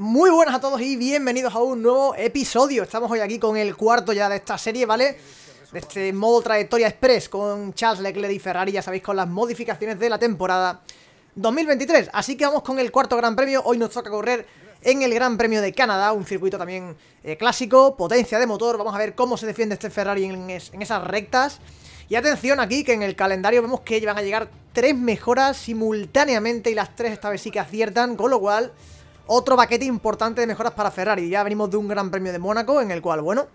Muy buenas a todos y bienvenidos a un nuevo episodio. Estamos hoy aquí con el cuarto ya de esta serie, ¿vale? De este modo trayectoria express con Charles Leclerc y Ferrari, ya sabéis, con las modificaciones de la temporada 2023 Así que vamos con el cuarto Gran Premio, hoy nos toca correr en el Gran Premio de Canadá Un circuito también eh, clásico, potencia de motor, vamos a ver cómo se defiende este Ferrari en, en esas rectas. Y atención aquí que en el calendario vemos que van a llegar tres mejoras simultáneamente y las tres esta vez sí que aciertan, con lo cual otro paquete importante de mejoras para Ferrari. Ya venimos de un gran premio de Mónaco en el cual, bueno,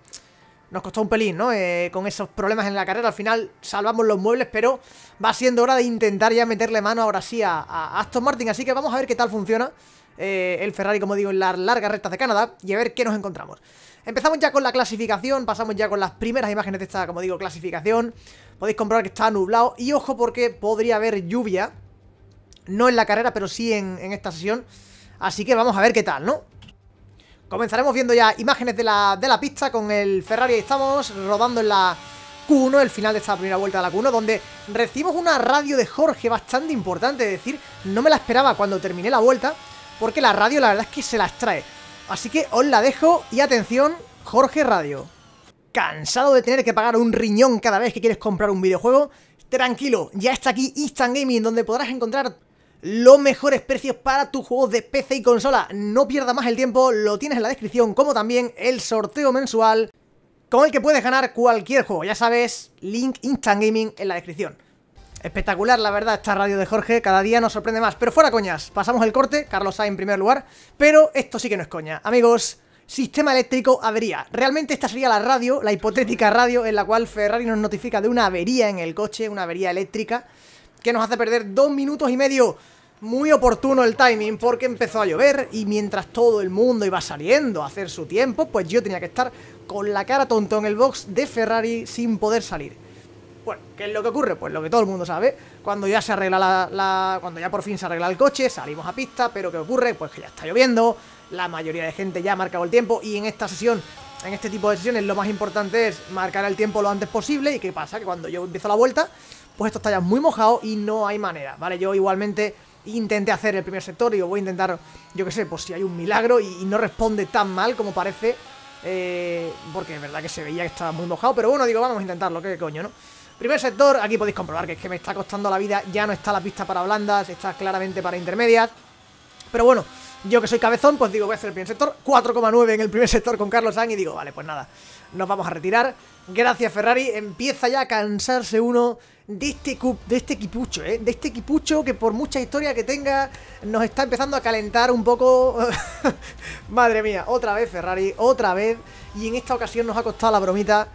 nos costó un pelín, ¿no? Eh, con esos problemas en la carrera, al final salvamos los muebles, pero va siendo hora de intentar ya meterle mano ahora sí a, Aston Martin. Así que vamos a ver qué tal funciona eh, el Ferrari, como digo, en las largas rectas de Canadá y a ver qué nos encontramos. Empezamos ya con la clasificación, pasamos ya con las primeras imágenes de esta, como digo, clasificación. Podéis comprobar que está nublado y ojo porque podría haber lluvia, no en la carrera, pero sí en, en esta sesión. Así que vamos a ver qué tal, ¿no? Comenzaremos viendo ya imágenes de la, de la pista con el Ferrari. Ahí estamos rodando en la Q1, el final de esta primera vuelta de la Q1, donde recibimos una radio de Jorge bastante importante. Es decir, no me la esperaba cuando terminé la vuelta, porque la radio la verdad es que se la extrae. Así que os la dejo y atención, Jorge Radio. ¿Cansado de tener que pagar un riñón cada vez que quieres comprar un videojuego? Tranquilo, ya está aquí Instant Gaming, donde podrás encontrar los mejores precios para tus juegos de PC y consola. No pierdas más el tiempo, lo tienes en la descripción, como también el sorteo mensual con el que puedes ganar cualquier juego. Ya sabes, link Instant Gaming en la descripción. Espectacular, la verdad, esta radio de Jorge, cada día nos sorprende más. Pero fuera coñas, pasamos el corte, Carlos A en primer lugar, pero esto sí que no es coña. Amigos, sistema eléctrico avería. Realmente esta sería la radio, la hipotética radio en la cual Ferrari nos notifica de una avería en el coche, una avería eléctrica, que nos hace perder dos minutos y medio muy oportuno el timing porque empezó a llover y mientras todo el mundo iba saliendo a hacer su tiempo, pues yo tenía que estar con la cara tonto en el box de Ferrari sin poder salir. Bueno, ¿qué es lo que ocurre? Pues lo que todo el mundo sabe, cuando ya se arregla la, cuando ya por fin se arregla el coche, salimos a pista, pero ¿qué ocurre? Pues que ya está lloviendo, la mayoría de gente ya ha marcado el tiempo y en esta sesión, en este tipo de sesiones, lo más importante es marcar el tiempo lo antes posible y ¿qué pasa? Que cuando yo empiezo la vuelta, pues esto está ya muy mojado y no hay manera, ¿vale? Yo igualmente intenté hacer el primer sector y voy a intentar, yo que sé, pues si hay un milagro y, no responde tan mal como parece, eh, porque es verdad que se veía que estaba muy mojado, pero bueno, digo, vamos a intentarlo, qué coño, ¿no? Primer sector, aquí podéis comprobar que es que me está costando la vida, ya no está la pista para blandas, está claramente para intermedias, pero bueno, yo que soy cabezón, pues digo, voy a hacer el primer sector, 4,9 en el primer sector con Carlos Sainz y digo, vale, pues nada, nos vamos a retirar, gracias Ferrari, empieza ya a cansarse uno de este, de este equipucho, ¿eh? De este equipucho que por mucha historia que tenga nos está empezando a calentar un poco... Madre mía, otra vez Ferrari, otra vez. Y en esta ocasión nos ha costado la bromita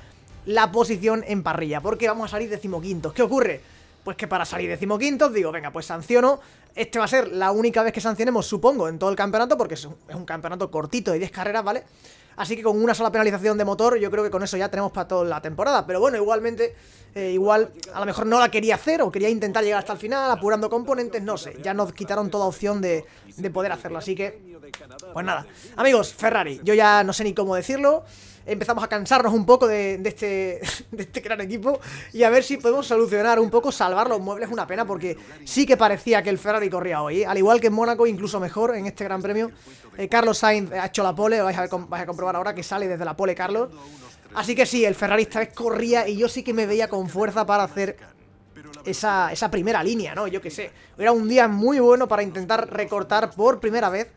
la posición en parrilla, porque vamos a salir decimoquintos. ¿Qué ocurre? Pues que para salir decimoquintos digo, venga, pues sanciono. Este va a ser la única vez que sancionemos, supongo, en todo el campeonato, porque es un, campeonato cortito de 10 carreras, ¿vale? Así que con una sola penalización de motor, yo creo que con eso ya tenemos para toda la temporada. Pero bueno, igualmente, eh, igual a lo mejor no la quería hacer o quería intentar llegar hasta el final, apurando componentes, no sé. Ya nos quitaron toda opción de, de poder hacerlo, así que... Pues nada, amigos, Ferrari, yo ya no sé ni cómo decirlo empezamos a cansarnos un poco de, este, de este gran equipo y a ver si podemos solucionar un poco, salvar los muebles, una pena porque sí que parecía que el Ferrari corría hoy, ¿eh? al igual que en Mónaco, incluso mejor en este gran premio. Eh, Carlos Sainz ha hecho la pole, vais vais a comprobar ahora que sale desde la pole Carlos. Así que sí, el Ferrari esta vez corría y yo sí que me veía con fuerza para hacer esa, esa primera línea, ¿no? Yo qué sé. Era un día muy bueno para intentar recortar por primera vez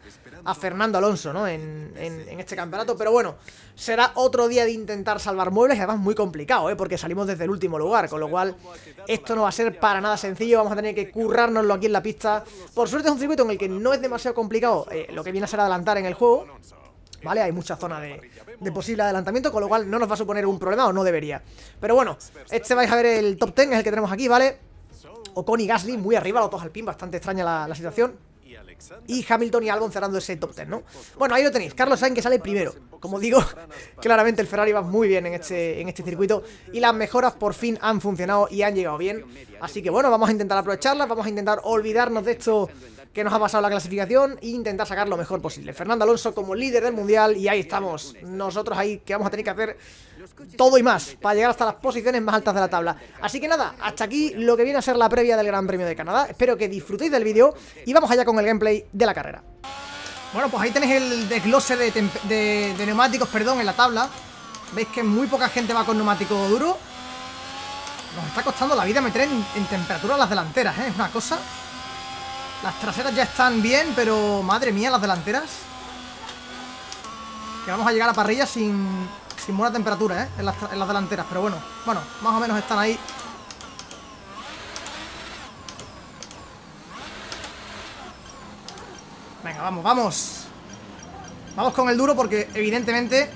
a Fernando Alonso, ¿no? En, en, este campeonato, pero bueno, será otro día de intentar salvar muebles y además muy complicado, ¿eh? Porque salimos desde el último lugar, con lo cual esto no va a ser para nada sencillo, vamos a tener que currárnoslo aquí en la pista. Por suerte es un circuito en el que no es demasiado complicado eh, lo que viene a ser adelantar en el juego, ¿vale? Hay mucha zona de, de, posible adelantamiento, con lo cual no nos va a suponer un problema o no debería. Pero bueno, este vais a ver el top 10, es el que tenemos aquí, ¿vale? Ocon y Gasly muy arriba, los dos al pin, bastante extraña la, la situación. Y Hamilton y Albon cerrando ese top 10, ¿no? Bueno, ahí lo tenéis, Carlos Sainz que sale primero Como digo, claramente el Ferrari va muy bien en este, en este circuito Y las mejoras por fin han funcionado y han llegado bien Así que bueno, vamos a intentar aprovecharlas Vamos a intentar olvidarnos de esto que nos ha pasado la clasificación e intentar sacar lo mejor posible. Fernando Alonso como líder del Mundial y ahí estamos. Nosotros ahí que vamos a tener que hacer todo y más para llegar hasta las posiciones más altas de la tabla. Así que nada, hasta aquí lo que viene a ser la previa del Gran Premio de Canadá. Espero que disfrutéis del vídeo y vamos allá con el gameplay de la carrera. Bueno, pues ahí tenéis el desglose de, neumáticos, perdón, en la tabla. Veis que muy poca gente va con neumático duro. Nos está costando la vida meter en, temperatura las delanteras, ¿eh? Es una cosa... Las traseras ya están bien, pero madre mía, las delanteras. Que vamos a llegar a parrilla sin, sin buena temperatura, ¿eh? En las, en las delanteras, pero bueno, bueno, más o menos están ahí. Venga, vamos, vamos. Vamos con el duro porque evidentemente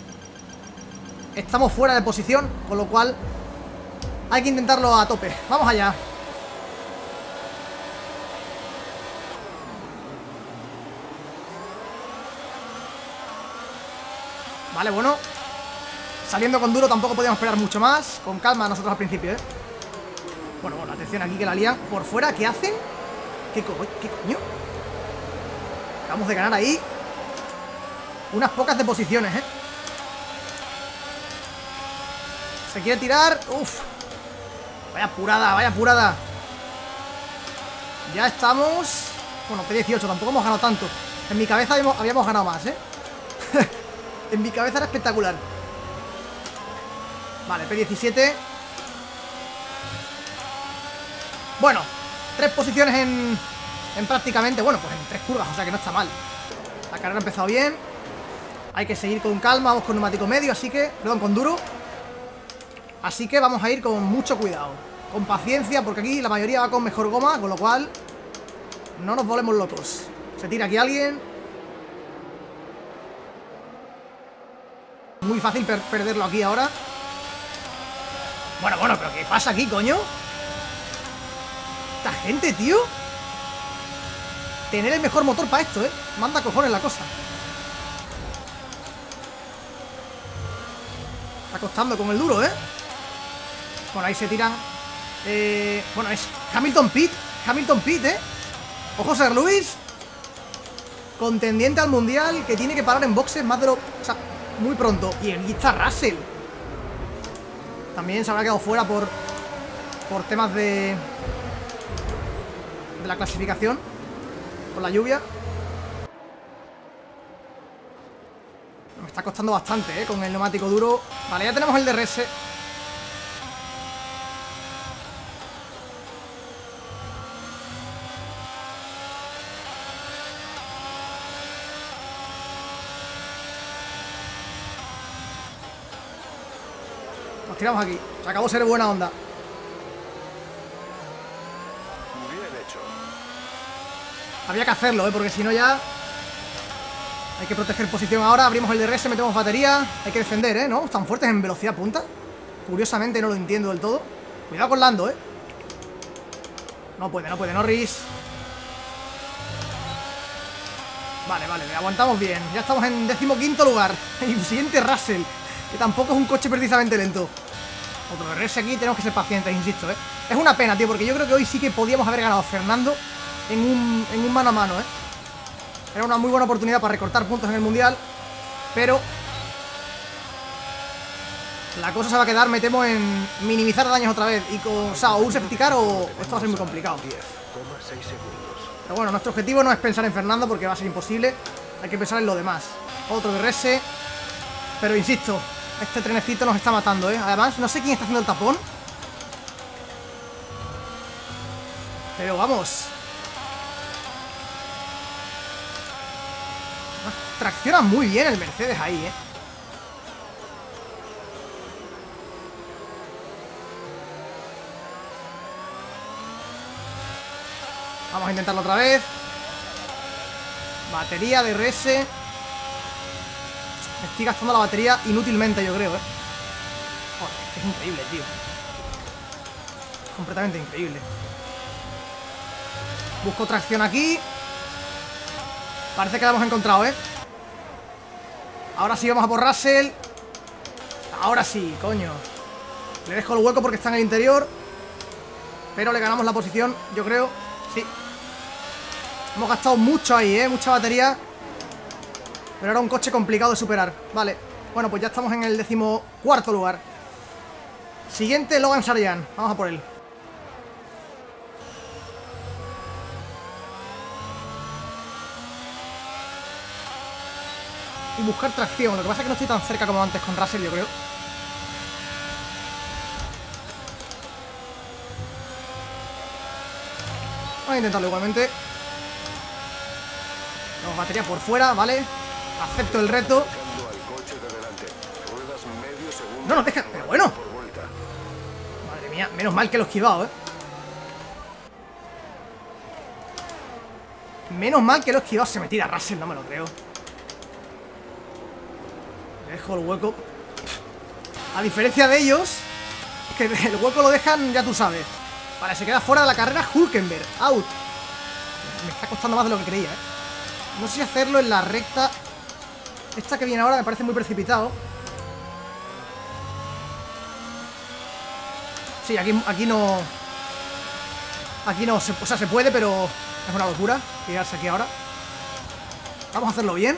estamos fuera de posición, con lo cual hay que intentarlo a tope. Vamos allá. Vale, bueno Saliendo con duro tampoco podíamos esperar mucho más Con calma nosotros al principio, ¿eh? Bueno, bueno, atención aquí que la lían Por fuera, ¿qué hacen? ¿Qué, co ¿Qué coño? Acabamos de ganar ahí Unas pocas de posiciones, ¿eh? Se quiere tirar Uf Vaya apurada, vaya apurada Ya estamos Bueno, P18, tampoco hemos ganado tanto En mi cabeza habíamos ganado más, ¿eh? En mi cabeza era espectacular Vale, P17 Bueno, tres posiciones en, en prácticamente, bueno, pues en tres curvas, o sea que no está mal. La carrera ha empezado bien. Hay que seguir con calma, vamos con neumático medio, así que, perdón, con duro. Así que vamos a ir con mucho cuidado Con paciencia, porque aquí la mayoría va con mejor goma Con lo cual, no nos volvemos locos. Se tira aquí alguien. Muy fácil perderlo aquí ahora Bueno, bueno, pero ¿qué pasa aquí, coño? Esta gente, tío Tener el mejor motor para esto, ¿eh? Manda cojones la cosa Está costando con el duro, ¿eh? Bueno, ahí se tiran eh, Bueno, es Hamilton Pitt Hamilton Pitt, ¿eh? Ojo, Ser Luis Contendiente al Mundial Que tiene que parar en boxes más de lo... O sea, muy pronto. Y aquí está Russell. También se habrá quedado fuera por, por temas de, de la clasificación. Por la lluvia. Me está costando bastante, ¿eh? Con el neumático duro. Vale, ya tenemos el DRS. Tiramos aquí. Se acabó ser buena onda. Había que hacerlo, ¿eh? Porque si no ya... Hay que proteger posición ahora. Abrimos el DRS, metemos batería. Hay que defender, ¿eh? ¿No? Están fuertes en velocidad punta. Curiosamente no lo entiendo del todo. Cuidado con Lando, ¿eh? No puede, no puede. Norris. Vale, vale. Aguantamos bien. Ya estamos en decimoquinto lugar. El siguiente Russell. Que tampoco es un coche precisamente lento. Otro RS aquí, tenemos que ser pacientes, insisto, ¿eh? Es una pena, tío, porque yo creo que hoy sí que podíamos haber ganado a Fernando en un, en un mano a mano, ¿eh? Era una muy buena oportunidad para recortar puntos en el Mundial, pero... La cosa se va a quedar, me temo, en minimizar daños otra vez y con, o sea, o un safety car o esto va a ser muy complicado. Pero bueno, nuestro objetivo no es pensar en Fernando porque va a ser imposible, hay que pensar en lo demás. Otro DRS, pero insisto, este trenecito nos está matando, ¿eh? Además, no sé quién está haciendo el tapón Pero vamos Tracciona muy bien el Mercedes ahí, ¿eh? Vamos a intentarlo otra vez Batería de RS Estoy gastando la batería inútilmente, yo creo, ¿eh? es increíble, tío. completamente increíble. Busco tracción aquí. Parece que la hemos encontrado, ¿eh? Ahora sí vamos a por Russell. Ahora sí, coño. Le dejo el hueco porque está en el interior. Pero le ganamos la posición, yo creo. Sí. Hemos gastado mucho ahí, ¿eh? Mucha batería. Pero era un coche complicado de superar Vale, bueno, pues ya estamos en el decimocuarto lugar Siguiente, Logan Sarjan Vamos a por él y buscar tracción. Lo que pasa es que no estoy tan cerca como antes con Russell, yo creo. Vamos a intentarlo igualmente. Tenemos batería por fuera, ¿vale? Acepto el reto. No nos deja... Pero bueno. Madre mía, menos mal que lo he esquivado, ¿eh? Menos mal que lo he esquivado. Se me tira Russell, no me lo creo. Dejo el hueco. A diferencia de ellos, que el hueco lo dejan, ya tú sabes. Vale, se queda fuera de la carrera Hulkenberg. Out. Me está costando más de lo que creía, ¿eh? No sé hacerlo en la recta. Esta que viene ahora me parece muy precipitado. Sí, aquí, aquí no... Aquí no, se, o sea, se puede, pero es una locura tirarse aquí ahora. Vamos a hacerlo bien.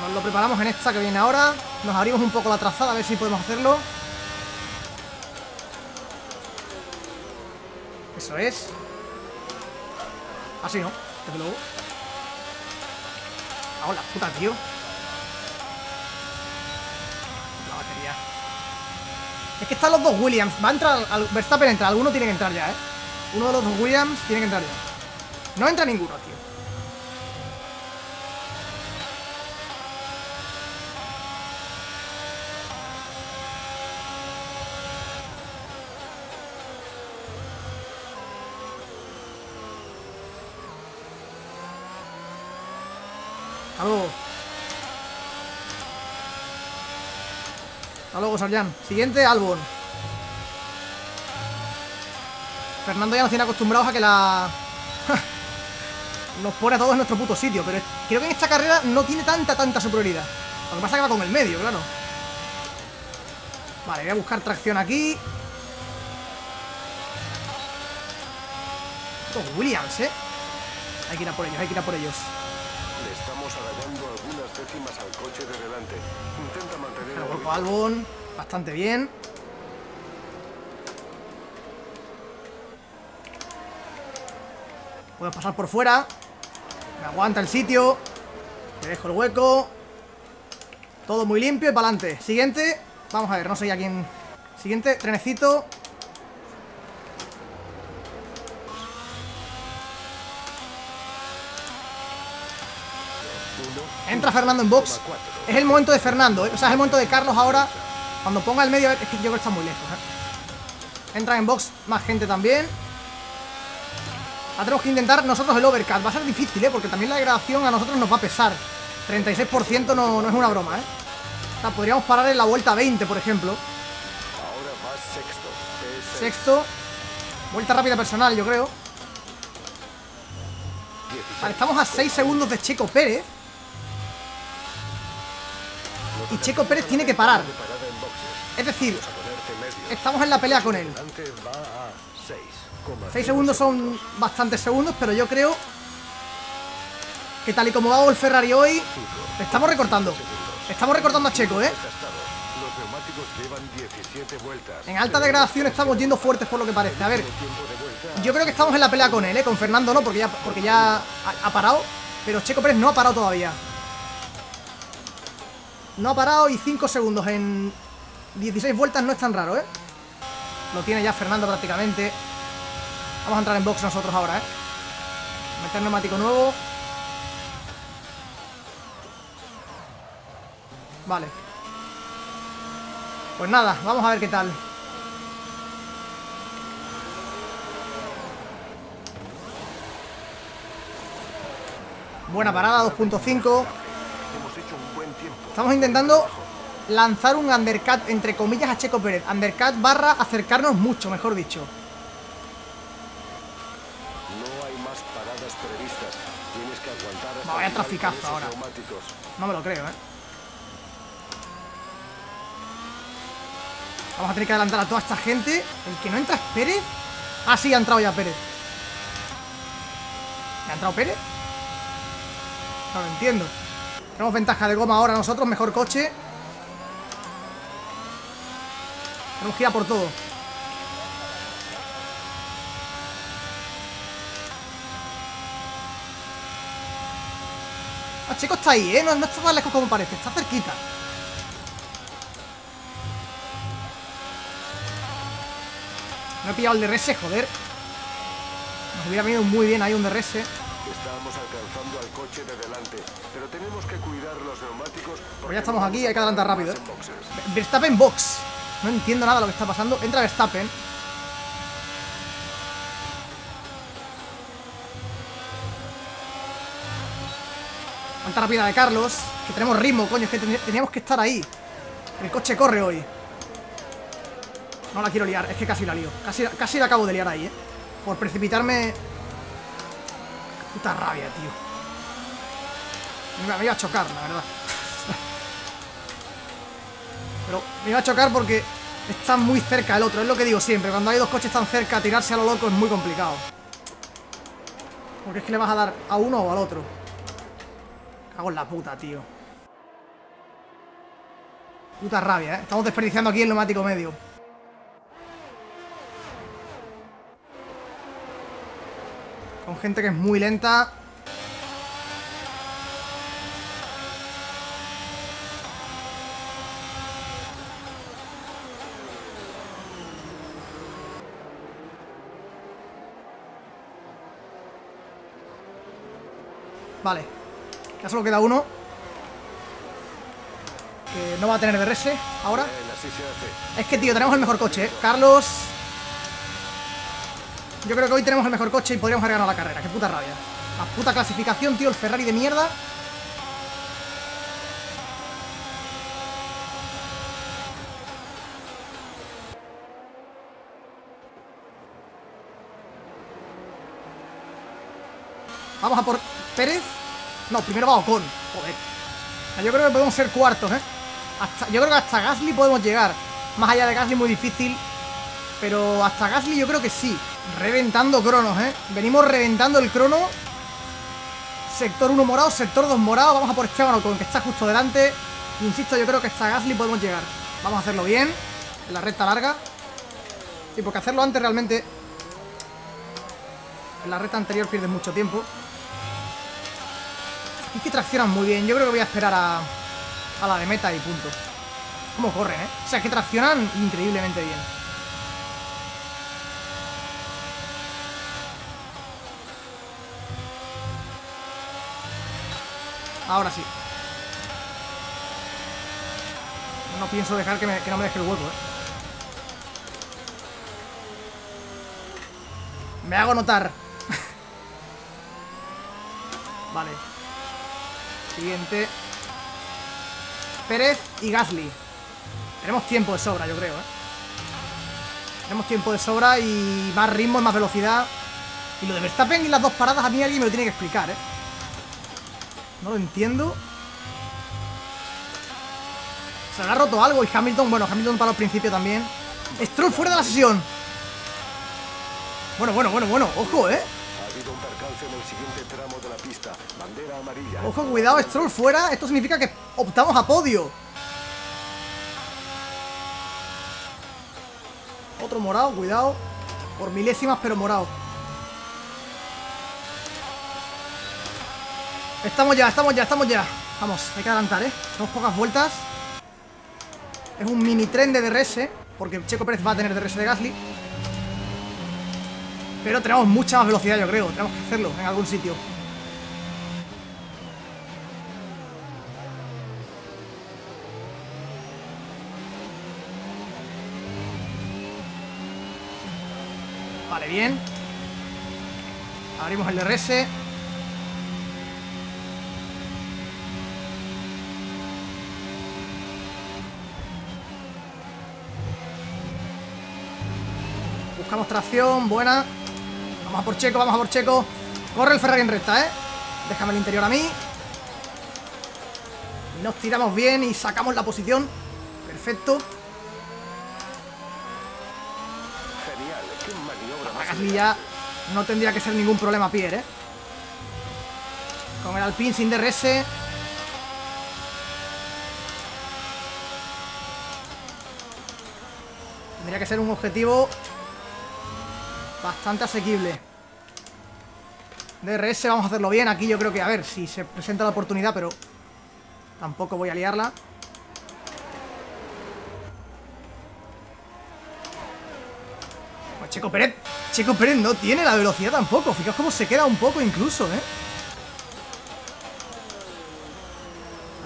Nos lo preparamos en esta que viene ahora. Nos abrimos un poco la trazada a ver si podemos hacerlo. Eso es. Así no, desde luego. Ah, la puta, tío. La batería. Es que están los dos Williams. Va a entrar. Al, Verstappen entra. Alguno tiene que entrar ya, ¿eh? Uno de los dos Williams tiene que entrar ya. No entra ninguno, tío. Hasta luego. Hasta luego, Sarjan. Siguiente, Albon. Fernando ya nos tiene acostumbrados a que la... nos pone a todos en nuestro puto sitio, pero creo que en esta carrera no tiene tanta, tanta superioridad. Lo que pasa es que va con el medio, claro. Vale, voy a buscar tracción aquí. Estos Williams, ¿eh? Hay que ir a por ellos, hay que ir a por ellos. Albon, bastante bien. Puedo pasar por fuera. Me aguanta el sitio. Le dejo el hueco. Todo muy limpio y para adelante. Siguiente. Vamos a ver, no sé ya quién. Siguiente, trenecito. Entra Fernando en box. Es el momento de Fernando, ¿eh? o sea, es el momento de Carlos ahora. Cuando ponga el medio, es que yo creo que está muy lejos. ¿eh? Entra en box más gente también. Ahora tenemos que intentar nosotros el overcut. Va a ser difícil, ¿eh? Porque también la degradación a nosotros nos va a pesar. 36% no, no es una broma, ¿eh? O sea, podríamos parar en la vuelta 20, por ejemplo. Ahora va sexto. Sexto. Vuelta rápida personal, yo creo. 16. Vale, estamos a 6 segundos de Checo Pérez. Y Checo Pérez tiene que parar. Es decir, estamos en la pelea con él. Delante va a 6. 6 segundos son bastantes segundos, pero yo creo que tal y como va el Ferrari hoy, estamos recortando. Estamos recortando a Checo, ¿eh? Los neumáticos llevan 17 vueltas. En alta degradación estamos yendo fuertes por lo que parece. A ver, yo creo que estamos en la pelea con él, ¿eh? Con Fernando no, porque ya, porque ya ha parado. Pero Checo Pérez no ha parado todavía. No ha parado y 5 segundos en 16 vueltas no es tan raro, ¿eh? Lo tiene ya Fernando prácticamente. Vamos a entrar en box nosotros ahora, ¿eh? Meter neumático nuevo. Vale. Pues nada, vamos a ver qué tal. Buena parada, 2.5. Hemos hecho un buen tiempo. Estamos intentando lanzar un undercut, entre comillas, a Checo Pérez. Undercut barra acercarnos mucho, mejor dicho. No hay más paradas previstas. Tienes que aguantar hasta Vaya traficazo ahora. No me lo creo, ¿eh? Vamos a tener que adelantar a toda esta gente. El que no entra es Pérez. Ah, sí, ha entrado ya Pérez. ¿Me ha entrado Pérez? No lo entiendo. Tenemos ventaja de goma ahora nosotros, mejor coche. Tenemos que ir a por todo. Ah, Checo está ahí, ¿eh? No, no está tan lejos como parece, está cerquita. No he pillado el DRS, joder. Nos hubiera venido muy bien ahí un DRS. Estamos alcanzando al coche de delante, pero tenemos que cuidar los neumáticos. Pues ya estamos aquí, hay que adelantar rápido, ¿eh? Verstappen box. No entiendo nada de lo que está pasando. Entra Verstappen. Falta rápida de Carlos. Que tenemos ritmo, coño. Es que ten- teníamos que estar ahí. El coche corre hoy. No la quiero liar. Es que casi la lío. Casi, casi la acabo de liar ahí, eh. Por precipitarme. Puta rabia, tío. Me iba- a chocar, la verdad. Pero me iba a chocar porque está muy cerca el otro. Es lo que digo siempre. Cuando hay dos coches tan cerca, tirarse a lo loco es muy complicado. Porque es que le vas a dar a uno o al otro. Cago en la puta, tío. Puta rabia, ¿eh? Estamos desperdiciando aquí el neumático medio. Con gente que es muy lenta. Vale. Ya solo queda uno. Que no va a tener DRS ahora. Es que, tío, tenemos el mejor coche, ¿eh? Carlos... Yo creo que hoy tenemos el mejor coche y podríamos haber ganado la carrera. Qué puta rabia. La puta clasificación, tío, el Ferrari de mierda. Vamos a por Pérez. No, primero va Ocon. Joder. Yo creo que podemos ser cuartos, ¿eh? Yo creo que hasta Gasly podemos llegar. Más allá de Gasly muy difícil. Pero hasta Gasly yo creo que sí. Reventando cronos, ¿eh? Venimos reventando el crono. Sector 1 morado, sector 2 morado. Vamos a por Esteban Ocon, que está justo delante. Insisto, yo creo que hasta Gasly podemos llegar. Vamos a hacerlo bien. En la recta larga. Sí, porque hacerlo antes realmente... En la recta anterior pierdes mucho tiempo. Es que traccionan muy bien. Yo creo que voy a esperar a, a la de meta y punto. ¿Cómo corren, eh? O sea, que traccionan increíblemente bien. Ahora sí. No pienso dejar que, me- no me deje el hueco, eh. Me hago notar. vale. Siguiente. Pérez y Gasly. Tenemos tiempo de sobra, yo creo, ¿eh? Tenemos tiempo de sobra y más ritmo y más velocidad. Y lo de Verstappen y las dos paradas a mí alguien me lo tiene que explicar, ¿eh? No lo entiendo. Se le ha roto algo y Hamilton, bueno, Hamilton para el principio también. Stroll fuera de la sesión. Bueno, bueno, bueno, bueno, ojo, ¿eh? Ha habido un percance en el siguiente tramo de la pista. Bandera amarilla. Ojo, cuidado, Stroll fuera. Esto significa que optamos a podio. Otro morado, cuidado. Por milésimas, pero morado. Estamos ya, estamos ya, estamos ya. Vamos, hay que adelantar, ¿eh? Tenemos pocas vueltas. Es un mini tren de DRS, porque Checo Pérez va a tener DRS de Gasly. Pero tenemos mucha más velocidad, yo creo. Tenemos que hacerlo en algún sitio. Vale, bien. Abrimos el DRS. Buscamos tracción, buena. Vamos a por Checo, vamos a por Checo. Corre el Ferrari en recta, ¿eh? Déjame el interior a mí. Nos tiramos bien y sacamos la posición. Perfecto. Genial. Qué maniobra A más Gasly ya no tendría que ser ningún problema Pierre, ¿eh? Con el Alpine sin DRS. Tendría que ser un objetivo bastante asequible. DRS, vamos a hacerlo bien. Aquí yo creo que, a ver, si se presenta la oportunidad, pero tampoco voy a liarla. Pues Checo Pérez, Checo Pérez no tiene la velocidad tampoco. Fijaos cómo se queda un poco incluso, ¿eh?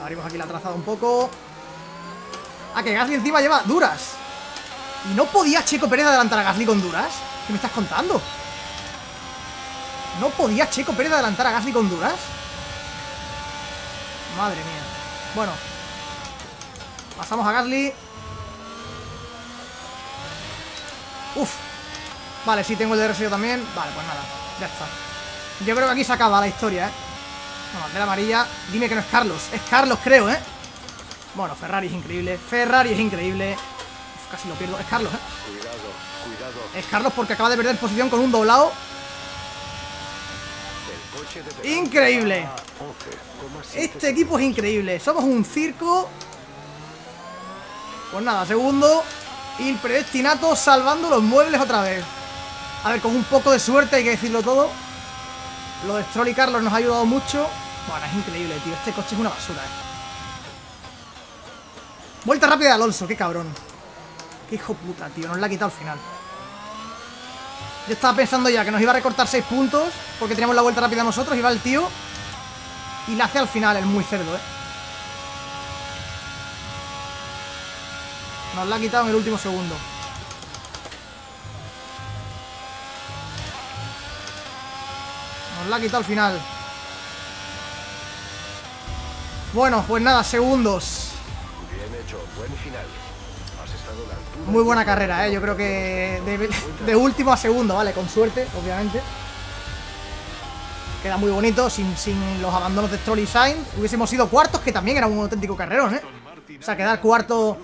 Abrimos aquí la trazada un poco. Ah, que Gasly encima lleva duras. ¿Y no podía Checo Pérez adelantar a Gasly con duras? ¿Qué me estás contando? ¿No podía Checo Pérez adelantar a Gasly con duras? Madre mía. Bueno. Pasamos a Gasly. Uf. Vale, sí, tengo el DRS también. Vale, pues nada. Ya está. Yo creo que aquí se acaba la historia, ¿eh? No, bandera amarilla. Dime que no es Carlos. Es Carlos, creo, ¿eh? Bueno, Ferrari es increíble. Ferrari es increíble. Uf, casi lo pierdo. Es Carlos, ¿eh? Cuidado. Es Carlos porque acaba de perder posición con un doblado. Increíble. va a 11,7 Este equipo es increíble. Somos un circo. Pues nada, segundo. Y el predestinato salvando los muebles otra vez. A ver, con un poco de suerte, hay que decirlo todo. Lo de Stroll y Carlos nos ha ayudado mucho. Bueno, es increíble, tío. Este coche es una basura, eh. Vuelta rápida de Alonso, qué cabrón. Qué hijo puta, tío. Nos la ha quitado al final. Yo estaba pensando ya que nos iba a recortar 6 puntos porque teníamos la vuelta rápida nosotros. Y va el tío y la hace al final, el muy cerdo, ¿eh? Nos la ha quitado en el último segundo. Nos la ha quitado al final. Bueno, pues nada, segundos. Bien hecho, buen final. Muy buena carrera, ¿eh? Yo creo que de, último a segundo, ¿vale? Con suerte, obviamente. Queda muy bonito, sin, sin los abandonos de Stroll y. Hubiésemos sido cuartos, que también era un auténtico carrerón, ¿eh? O sea, quedar cuarto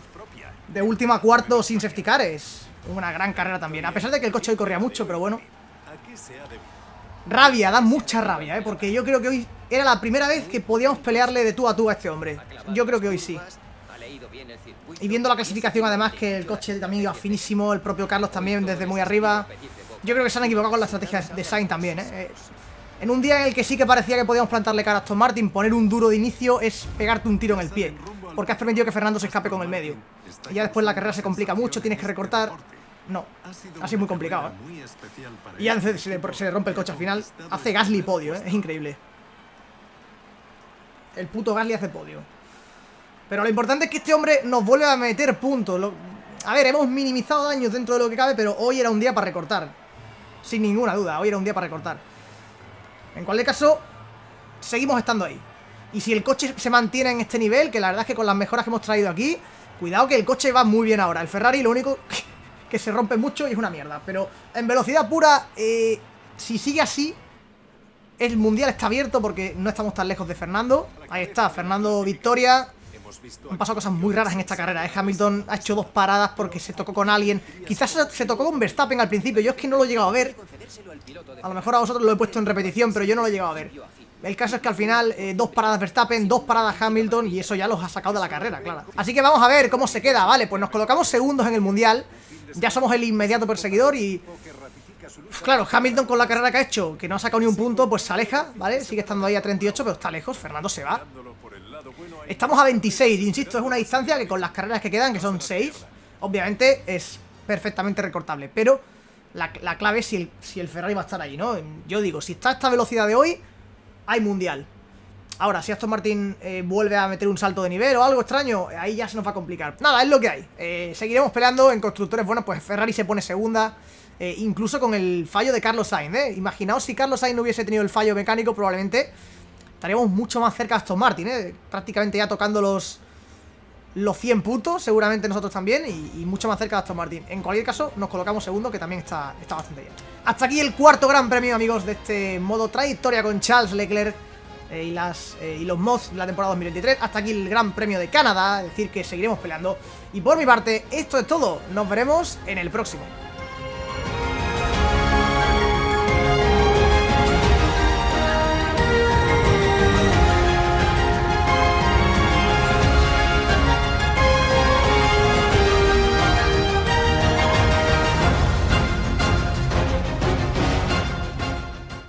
de último a cuarto sin safety es una gran carrera también. A pesar de que el coche hoy corría mucho, pero bueno. Rabia, da mucha rabia, ¿eh? Porque yo creo que hoy era la primera vez que podíamos pelearle de tú a tú a este hombre. Yo creo que hoy sí. Y viendo la clasificación, además, que el coche también iba finísimo, el propio Carlos también desde muy arriba. Yo creo que se han equivocado con la estrategia de Sainz también, ¿eh? Eh, En un día en el que sí que parecía que podíamos plantarle cara a Aston Martin, poner un duro de inicio es pegarte un tiro en el pie. Porque has permitido que Fernando se escape con el medio. Y ya después la carrera se complica mucho, tienes que recortar. No, ha sido muy complicado, ¿eh? Y ya se, le, se le rompe el coche al final. Hace Gasly podio, ¿eh? Es increíble. El puto Gasly hace podio. Pero lo importante es que este hombre nos vuelve a meter puntos. A ver, hemos minimizado daños dentro de lo que cabe, pero hoy era un día para recortar. Sin ninguna duda, hoy era un día para recortar. En cualquier caso, seguimos estando ahí. Y si el coche se mantiene en este nivel, que la verdad es que con las mejoras que hemos traído aquí, cuidado que el coche va muy bien ahora. El Ferrari lo único que, que se rompe mucho y es una mierda. Pero en velocidad pura, eh, si sigue así, el mundial está abierto porque no estamos tan lejos de Fernando. Ahí está, Fernando Victoria. Han pasado cosas muy raras en esta carrera. ¿eh? Hamilton ha hecho dos paradas porque se tocó con alguien. Quizás se, tocó con Verstappen al principio. Yo es que no lo he llegado a ver. A lo mejor a vosotros lo he puesto en repetición, pero yo no lo he llegado a ver. El caso es que al final, eh, dos paradas Verstappen, dos paradas Hamilton, y eso ya los ha sacado de la carrera, claro. Así que vamos a ver cómo se queda, ¿vale? Pues nos colocamos segundos en el Mundial. Ya somos el inmediato perseguidor y... Claro, Hamilton con la carrera que ha hecho, que no ha sacado ni un punto, pues se aleja, ¿vale? Sigue estando ahí a 38, pero está lejos. Fernando se va. Estamos a 26, insisto, es una distancia que con las carreras que quedan, que son 6, obviamente es perfectamente recortable. Pero la, la clave es si el, si el Ferrari va a estar ahí, ¿no? Yo digo, si está a esta velocidad de hoy, hay mundial. Ahora, si Aston Martin eh, vuelve a meter un salto de nivel o algo extraño, ahí ya se nos va a complicar. Nada, es lo que hay. Eh, seguiremos peleando en constructores. Bueno, pues Ferrari se pone segunda. eh, incluso con el fallo de Carlos Sainz, ¿eh? Imaginaos si Carlos Sainz no hubiese tenido el fallo mecánico, probablemente estaríamos mucho más cerca de Aston Martin, ¿eh? Prácticamente ya tocando los, los 100 puntos, seguramente nosotros también, y, mucho más cerca de Aston Martin. En cualquier caso, nos colocamos segundo, que también está, está bastante bien. Hasta aquí el cuarto gran premio, amigos, de este modo trayectoria con Charles Leclerc eh, y, las, eh, y los mods de la temporada 2023. Hasta aquí el gran premio de Canadá, es decir, que seguiremos peleando. Y por mi parte, esto es todo. Nos veremos en el próximo.